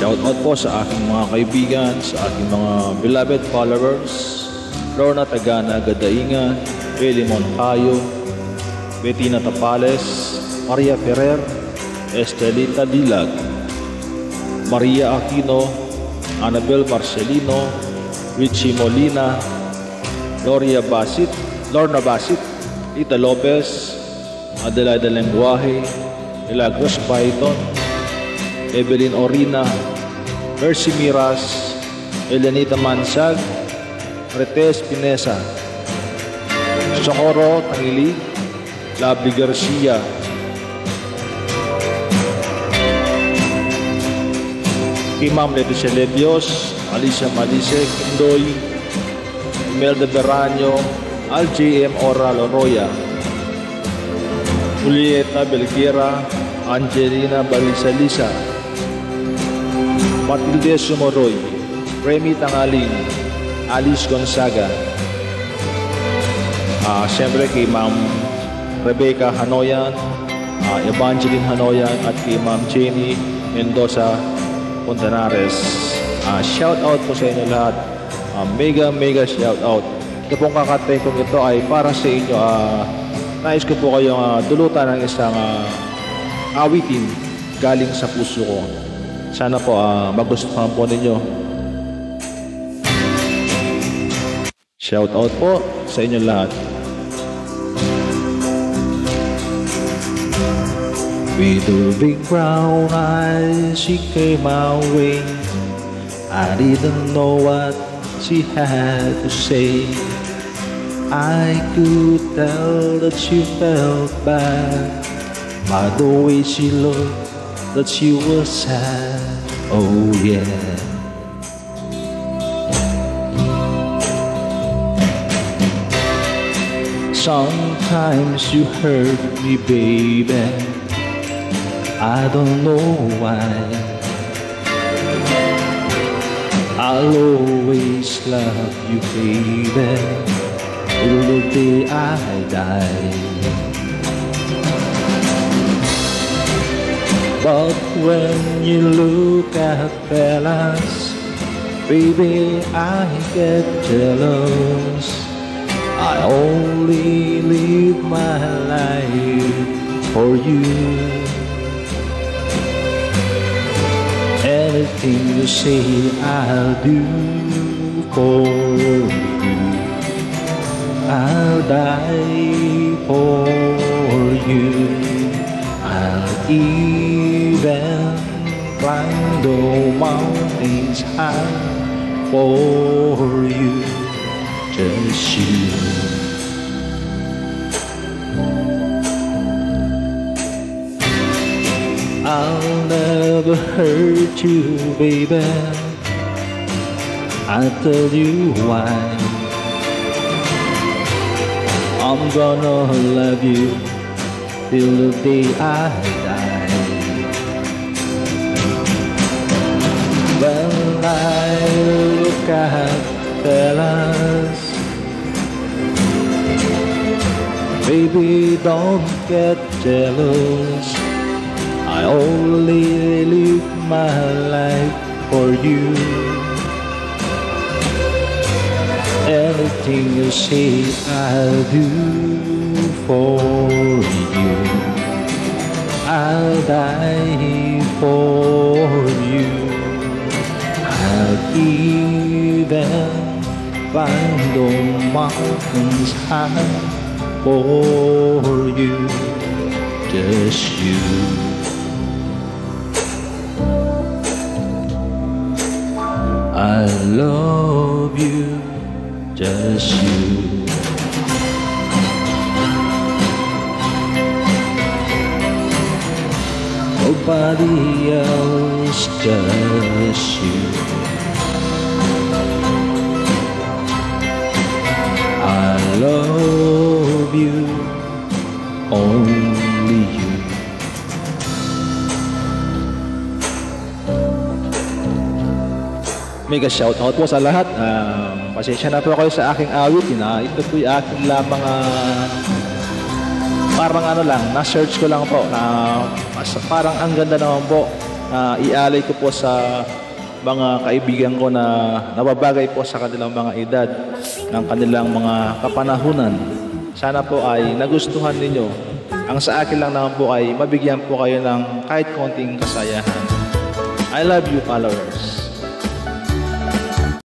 Shout out po sa aking mga kaibigan, sa aking mga beloved followers, Lorna Tagana Gadainga, Elimon Cayo, Bettina Tapales, Maria Ferrer, Estelita Dilag, Maria Aquino, Annabel Marcelino, Richie Molina, Gloria Basit, Lorna Basit, Tita Lopez, Adelaida Lenguaje, Milagros Python, Evelyn Orina, Mercy Miras, Elenita Mansag, Retes Pinesa, Socorro Tangili, Lovely Garcia, Imam Leticia Lebios, Alicia Malise, Kindoy, Imelda Berraño, Al-JM Oral Oroya, Julieta Belguera, Angelina Balisalisa, Matilde Sumoroy, Remy Tangaling, Alice Gonzaga, Ah, siyempre kay Ma'am Rebecca Hanoyan, ah, Evangeline Hanoyan at kay Ma'am Jenny Mendoza Fontanares. Ah, shout out po sa inyo lahat. Ah, mega mega shout out. Ito pong kakatay kong ito ay para sa inyo. Ah, nais ko po kayong ah, dulutan ng isang ah, awitin galing sa puso ko. Sana po uh, magustuhan po ninyo. Shout out po sa inyo lahat. With the big brown eyes, she came my way. I didn't know what she had to say. I could tell that she felt bad by the way she looked, that you were sad. Oh yeah. Sometimes you hurt me, baby. I don't know why. I'll always love you, baby, till the day I die. But when you look at fellas, baby, I get jealous. I only live my life for you. Anything you say, I'll do for you. I'll die for you. I'll even climb the mountains high for you. Just you. I'll never hurt you, baby. I'll tell you why. I'm gonna love you till the day I fellas, baby, don't get jealous. I only live my life for you. Anything you say, I'll do for you. I'll die mountains high for you. Just you. I love you, just you. Nobody else, just you. Love you, only you. Mega shoutout po sa lahat. Um, pasensya na po kayo sa aking awit. Na ito po yung aking lamang ah, parang ano lang, na-search ko lang po na mas, parang ang ganda naman po ah, ialay ko po sa mga kaibigan ko na nababagay po sa kanilang mga edad ng kanilang mga kapanahunan. Sana po ay nagustuhan ninyo. Ang sa akin lang naman po ay mabigyan po kayo ng kahit konting kasayahan. I love you, followers.